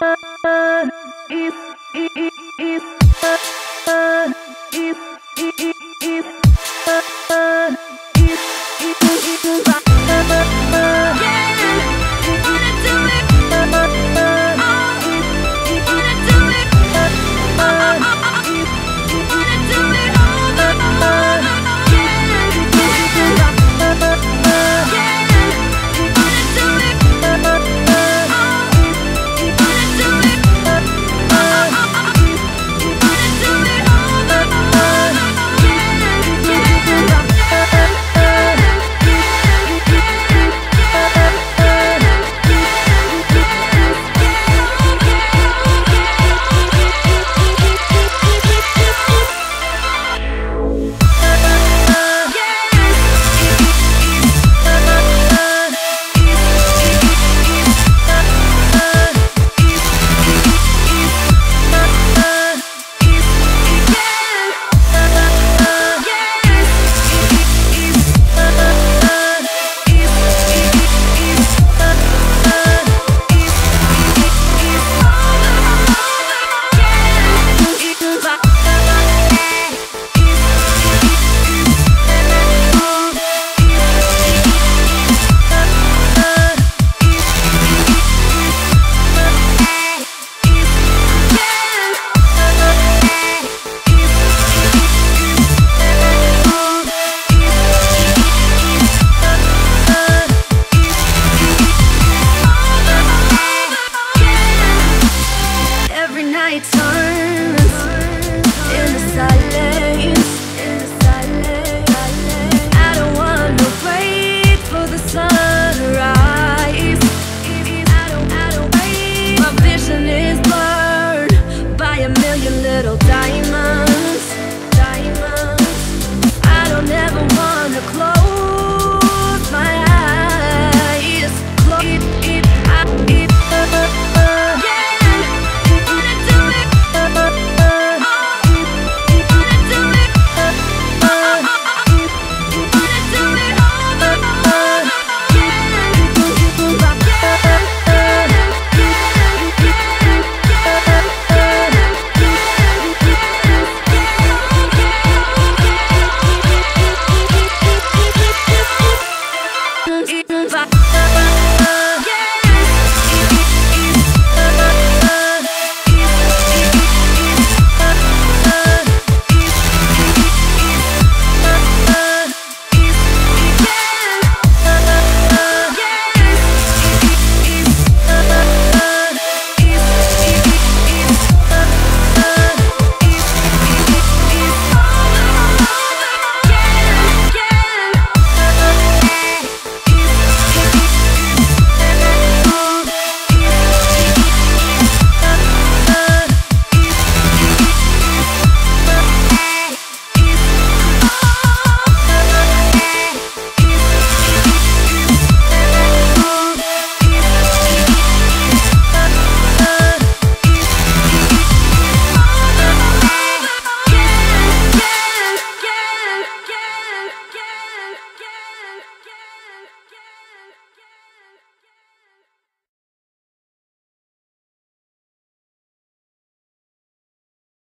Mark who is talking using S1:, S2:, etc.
S1: Every night